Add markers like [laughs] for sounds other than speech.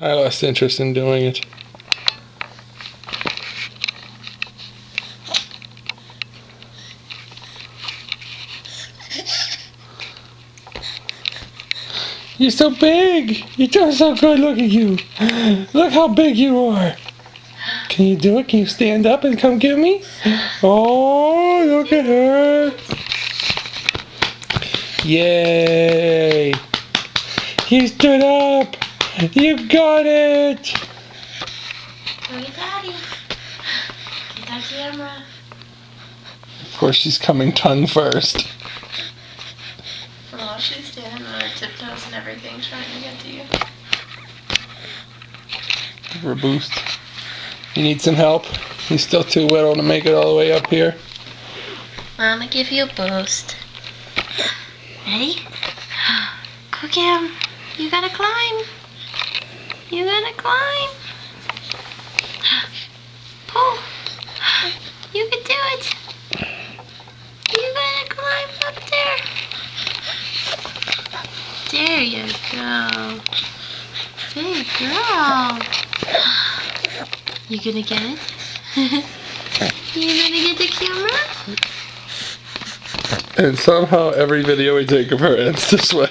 I lost interest in doing it. You're so big. You're so good. Look at you. Look how big you are. Can you do it? Can you stand up and come get me? Oh, look at her. Yay. He stood up. You got it. Look at Daddy. Get that camera. Of course, she's coming tongue first. Oh, she's standing on her tiptoes and everything, trying to get to you. Give her a boost. You need some help? He's still too little to make it all the way up here. Mama, give you a boost. Ready? [gasps] Go get him. You gotta climb. Climb. Pull. You can do it. You gotta climb up there. There you go. Good girl. You gonna get it? [laughs] you gonna get the camera? And somehow every video we take of her ends this way.